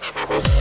Gracias.